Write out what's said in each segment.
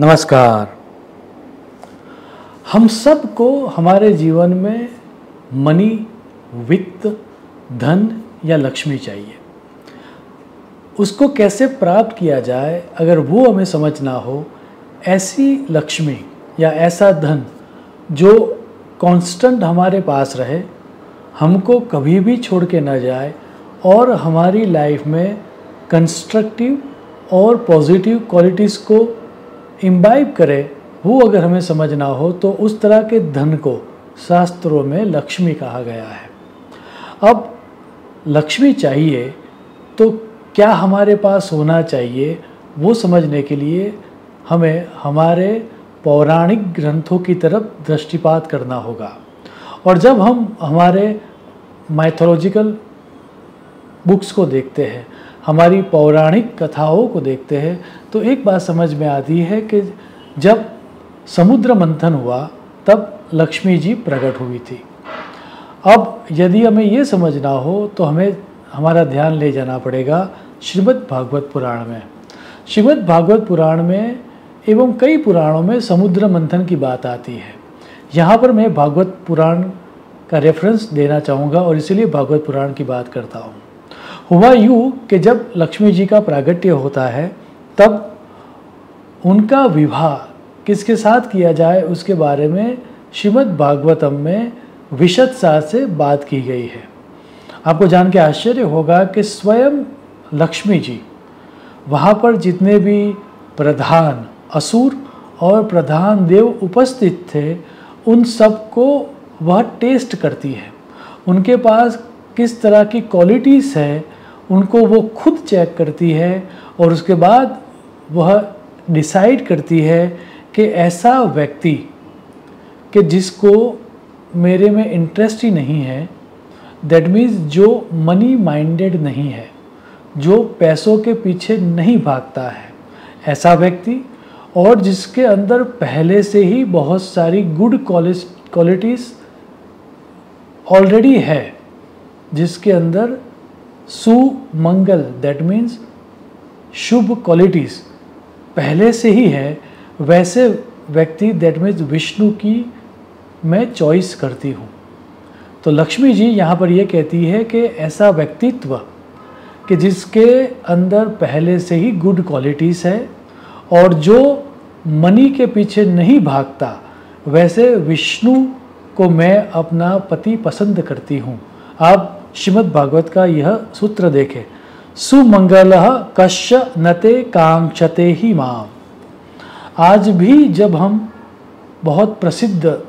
नमस्कार। हम सबको हमारे जीवन में मनी, वित्त, धन या लक्ष्मी चाहिए। उसको कैसे प्राप्त किया जाए, अगर वो हमें समझ ना हो, ऐसी लक्ष्मी या ऐसा धन जो कांस्टेंट हमारे पास रहे, हमको कभी भी छोड़ के ना जाए और हमारी लाइफ में कंस्ट्रक्टिव और पॉजिटिव क्वालिटीज़ को इम्बाइब करे, वो अगर हमें समझना हो तो उस तरह के धन को शास्त्रों में लक्ष्मी कहा गया है। अब लक्ष्मी चाहिए तो क्या हमारे पास होना चाहिए, वो समझने के लिए हमें हमारे पौराणिक ग्रंथों की तरफ़ दृष्टिपात करना होगा। और जब हम हमारे माइथोलॉजिकल बुक्स को देखते हैं हमारी पौराणिक कथाओं को देखते हैं तो एक बात समझ में आती है कि जब समुद्र मंथन हुआ, तब लक्ष्मी जी प्रकट हुई थी। अब यदि हमें ये समझना हो तो हमें हमारा ध्यान ले जाना पड़ेगा श्रीमद् भागवत पुराण में। श्रीमद् भागवत पुराण में एवं कई पुराणों में समुद्र मंथन की बात आती है। यहाँ पर मैं भागवत पुराण का रेफरेंस देना चाहूँगा और इसीलिए भागवत पुराण की बात करता हूँ। हुआ यूँ कि जब लक्ष्मी जी का प्रागट्य होता है, तब उनका विवाह किसके साथ किया जाए उसके बारे में श्रीमद् भागवतम में विशद साथ से बात की गई है। आपको जान के आश्चर्य होगा कि स्वयं लक्ष्मी जी वहाँ पर जितने भी प्रधान असुर और प्रधान देव उपस्थित थे, उन सबको वह टेस्ट करती है। उनके पास किस तरह की क्वालिटीज़ है उनको वो खुद चेक करती है और उसके बाद वह डिसाइड करती है कि ऐसा व्यक्ति कि जिसको मेरे में इंटरेस्ट ही नहीं है दैट मीन्स जो मनी माइंडेड नहीं है, जो पैसों के पीछे नहीं भागता है, ऐसा व्यक्ति और जिसके अंदर पहले से ही बहुत सारी गुड क्वालिटीज़ ऑलरेडी है, जिसके अंदर सुमंगल दैट मीन्स शुभ क्वालिटीज़ पहले से ही है, वैसे व्यक्ति दैट मीन्स विष्णु की मैं चॉइस करती हूँ। तो लक्ष्मी जी यहाँ पर यह कहती है कि ऐसा व्यक्तित्व कि जिसके अंदर पहले से ही गुड क्वालिटीज़ है और जो मनी के पीछे नहीं भागता, वैसे विष्णु को मैं अपना पति पसंद करती हूँ। आप श्रीमद् भागवत का यह सूत्र देखें, सुमंगल कश्य नते कांक्षते ही माम। आज भी जब हम बहुत प्रसिद्ध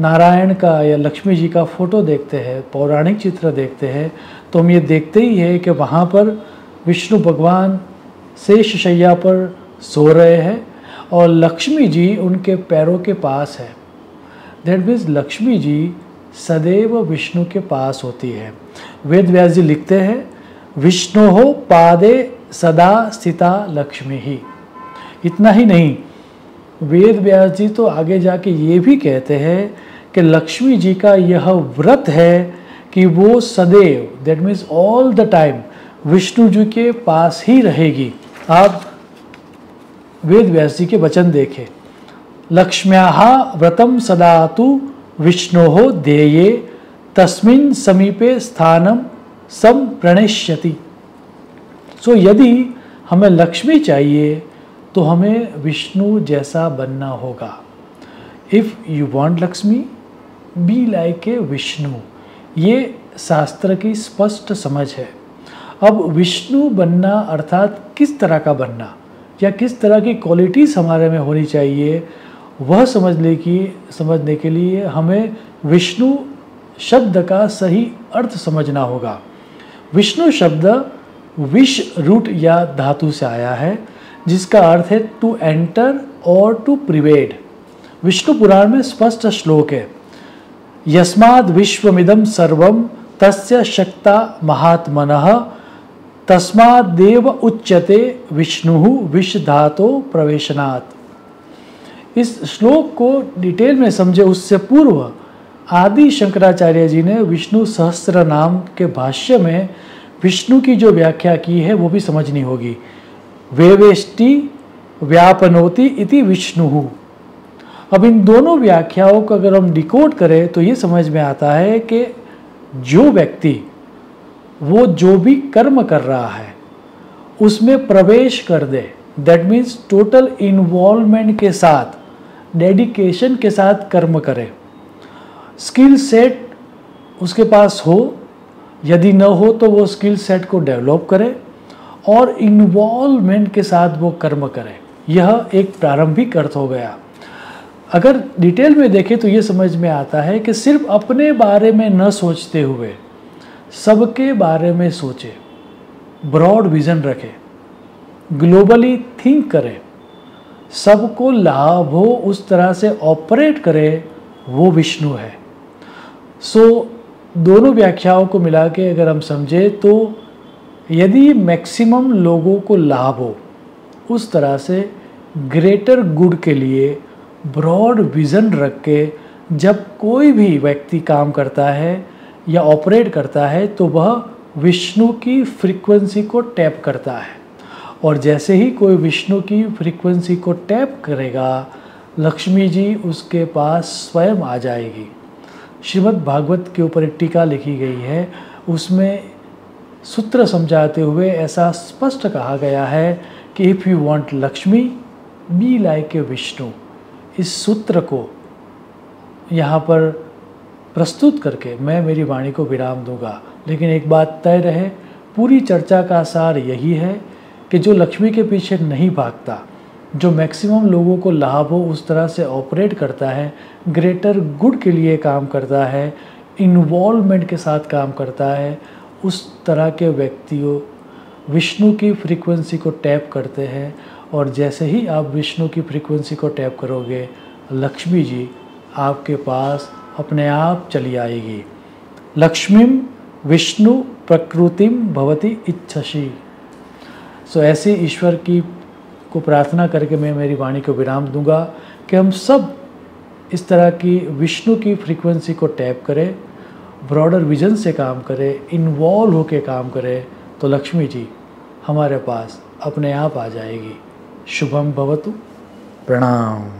नारायण का या लक्ष्मी जी का फ़ोटो देखते हैं, पौराणिक चित्र देखते हैं तो हम ये देखते ही है कि वहाँ पर विष्णु भगवान शेष शैया पर सो रहे हैं और लक्ष्मी जी उनके पैरों के पास है। दैट मीन्स लक्ष्मी जी सदैव विष्णु के पास होती है। वेद व्यास जी लिखते हैं, विष्णु हो पादे सदा स्थिता लक्ष्मी। ही इतना ही नहीं, वेद व्यास जी तो आगे जाके ये भी कहते हैं कि लक्ष्मी जी का यह व्रत है कि वो सदैव that means all the time Vishnu ji के पास ही रहेगी। आप वेद व्यास जी के वचन देखें। लक्ष्म्या व्रतम सदा तो विष्णु देये तस्मिन समीपे स्थानम सम प्रणश्यति सो यदि हमें लक्ष्मी चाहिए तो हमें विष्णु जैसा बनना होगा। If you want Lakshmi be like a Vishnu. ये शास्त्र की स्पष्ट समझ है। अब विष्णु बनना अर्थात किस तरह का बनना, या किस तरह की क्वालिटीज़ हमारे में होनी चाहिए वह समझने की, समझने के लिए हमें विष्णु शब्द का सही अर्थ समझना होगा। विष्णु शब्द विष रूट या धातु से आया है, जिसका अर्थ है टू एंटर और टू प्रिवेड विष्णु पुराण में स्पष्ट श्लोक है, यस्माद विश्वमिदम सर्वम तस्य शक्ता महात्मन तस्मादेव उच्यते विष्णु विष धातो प्रवेशनात्। इस श्लोक को डिटेल में समझे उससे पूर्व आदि शंकराचार्य जी ने विष्णु सहस्त्र नाम के भाष्य में विष्णु की जो व्याख्या की है वो भी समझनी होगी। वेवेष्टि व्यापनोति इति विष्णु। अब इन दोनों व्याख्याओं को अगर हम डिकोड करें तो ये समझ में आता है कि जो व्यक्ति, वो जो भी कर्म कर रहा है, उसमें प्रवेश कर दे। दैट मीन्स टोटल इन्वॉल्वमेंट के साथ डेडिकेशन के साथ कर्म करे। स्किल सेट उसके पास हो, यदि न हो तो वो स्किल सेट को डेवलप करे और इन्वॉल्वमेंट के साथ वो कर्म करे। यह एक प्रारंभिक अर्थ हो गया। अगर डिटेल में देखें तो ये समझ में आता है कि सिर्फ़ अपने बारे में न सोचते हुए, सबके बारे में सोचे। ब्रॉड विजन रखे। ग्लोबली थिंक करे। सबको लाभ हो उस तरह से ऑपरेट करे वो विष्णु है। सो so, दोनों व्याख्याओं को मिला के अगर हम समझे तो यदि मैक्सिमम लोगों को लाभ हो उस तरह से ग्रेटर गुड के लिए ब्रॉड विज़न रख के जब कोई भी व्यक्ति काम करता है या ऑपरेट करता है तो वह विष्णु की फ्रीक्वेंसी को टैप करता है। और जैसे ही कोई विष्णु की फ्रीक्वेंसी को टैप करेगा, लक्ष्मी जी उसके पास स्वयं आ जाएगी। श्रीमद् भागवत के ऊपर एक टीका लिखी गई है। उसमें सूत्र समझाते हुए ऐसा स्पष्ट कहा गया है कि if you want Lakshmi be like a Vishnu. इस सूत्र को यहाँ पर प्रस्तुत करके मैं मेरी वाणी को विराम दूँगा। लेकिन एक बात तय रहे, पूरी चर्चा का सार यही है कि जो लक्ष्मी के पीछे नहीं भागता, जो मैक्सिमम लोगों को लाभ हो उस तरह से ऑपरेट करता है, ग्रेटर गुड के लिए काम करता है इन्वॉल्वमेंट के साथ काम करता है, उस तरह के व्यक्तियों, विष्णु की फ्रीक्वेंसी को टैप करते हैं। और जैसे ही आप विष्णु की फ्रीक्वेंसी को टैप करोगे, लक्ष्मी जी आपके पास अपने आप चली आएगी। लक्ष्मीम विष्णु प्रकृतिम भवती इच्छसी। सो ऐसे ईश्वर की को प्रार्थना करके मैं मेरी वाणी को विराम दूँगा कि हम सब इस तरह की विष्णु की फ्रीक्वेंसी को टैप करें ब्रॉडर विजन से काम करें इन्वॉल्व होकर काम करें तो लक्ष्मी जी हमारे पास अपने आप आ जाएगी। शुभम भवतु। प्रणाम।